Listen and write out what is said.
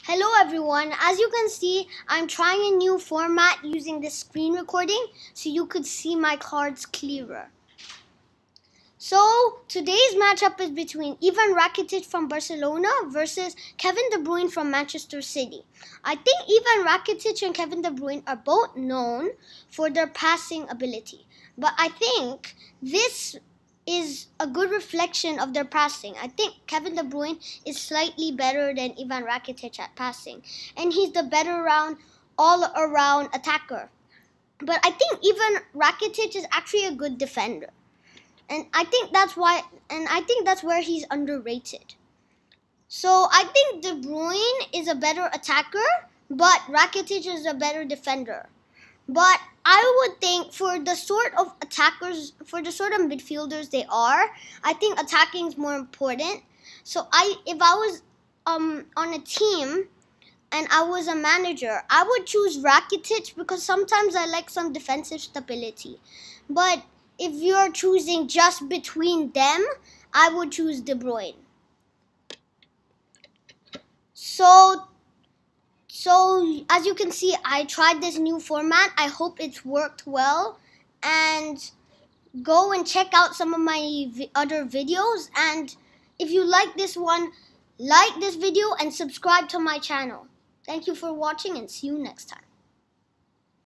Hello everyone, as you can see, I'm trying a new format using this screen recording so you could see my cards clearer. So, today's matchup is between Ivan Rakitic from Barcelona versus Kevin De Bruyne from Manchester City. I think Ivan Rakitic and Kevin De Bruyne are both known for their passing ability. But I think this is a good reflection of their passing. I think Kevin De Bruyne is slightly better than Ivan Rakitic at passing, and he's the better round all around attacker. But I think even Rakitic is actually a good defender. And I think that's why and I think that's where he's underrated. So I think De Bruyne is a better attacker, but Rakitic is a better defender. But I would think for the sort of attackers, for the sort of midfielders they are, I think attacking is more important. So I, if I was um on a team and I was a manager, I would choose Rakitic because sometimes I like some defensive stability. But if you're choosing just between them, I would choose De Bruyne. So so as you can see, I tried this new format. I hope it's worked well. And go and check out some of my other videos. And if you like this one, like this video and subscribe to my channel. Thank you for watching and see you next time.